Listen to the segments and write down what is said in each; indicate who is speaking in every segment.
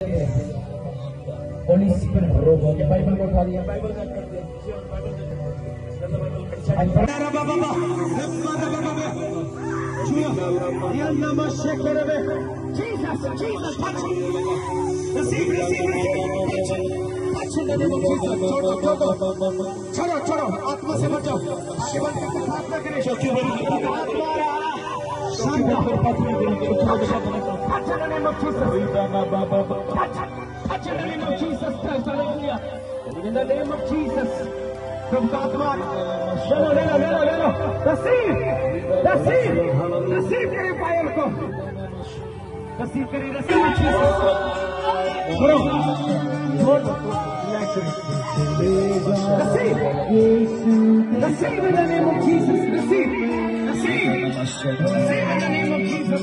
Speaker 1: Holy Spirit, robo ke Bible ko uthali hai. Bible ka kar de.
Speaker 2: Jesus, Jesus, touch him. Touch in the name of Jesus. Touch, in the name of Jesus Christ. Hallelujah. In the name of Jesus. From God, God. Lelo, lelo, lelo, lelo. Receive. Receive. Receive your fire. Ko. Receive kare. Jesus. Bro. Receive. Receive in the name of Jesus. Receive. Receive. Receive in the name of Jesus.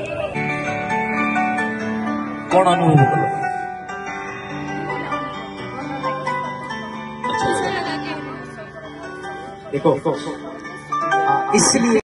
Speaker 3: કોણ અનુભવ કરો
Speaker 2: देखो इसलिए